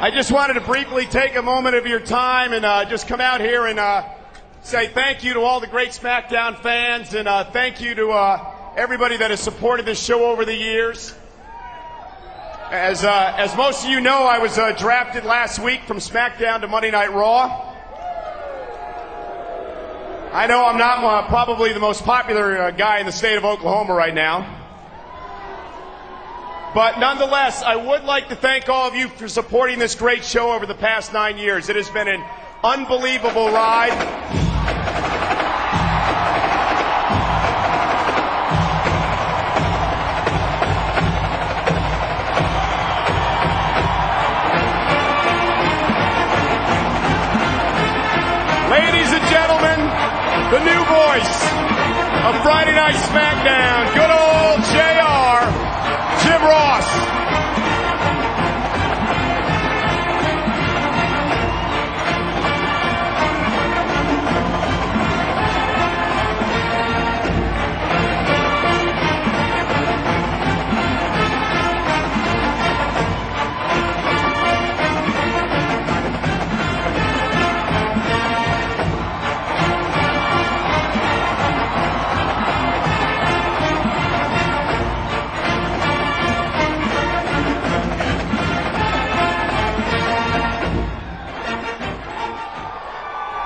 I just wanted to briefly take a moment of your time and uh, just come out here and uh, say thank you to all the great SmackDown fans and uh, thank you to uh, everybody that has supported this show over the years. As, uh, as most of you know, I was uh, drafted last week from SmackDown to Monday Night Raw. I know I'm not probably the most popular guy in the state of Oklahoma right now. But nonetheless, I would like to thank all of you for supporting this great show over the past nine years. It has been an unbelievable ride. Ladies and gentlemen, the new voice of Friday Night SmackDown, good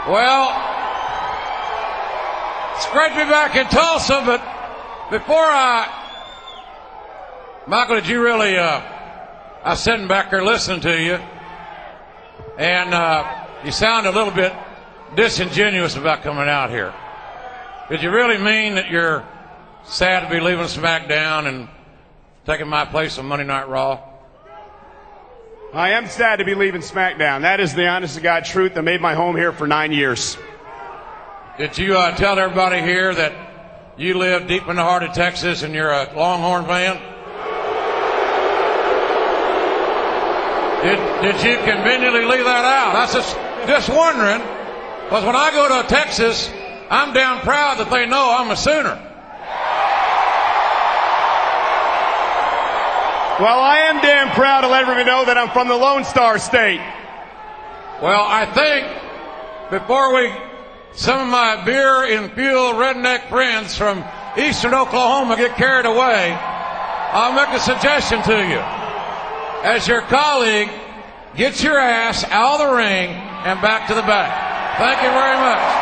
Well, it's great to be back in Tulsa, but before I. Michael, did you really. Uh, I was sitting back there listening to you, and uh, you sound a little bit disingenuous about coming out here. Did you really mean that you're sad to be leaving SmackDown and taking my place on Monday Night Raw? I am sad to be leaving SmackDown. That is the honest to God truth. I made my home here for nine years. Did you uh, tell everybody here that you live deep in the heart of Texas and you're a Longhorn fan? Did, did you conveniently leave that out? I was just, just wondering, because when I go to Texas, I'm down proud that they know I'm a Sooner. Well, I am damn proud to let everybody know that I'm from the Lone Star State. Well, I think before we, some of my beer infused redneck friends from eastern Oklahoma get carried away, I'll make a suggestion to you. As your colleague, get your ass out of the ring and back to the back. Thank you very much.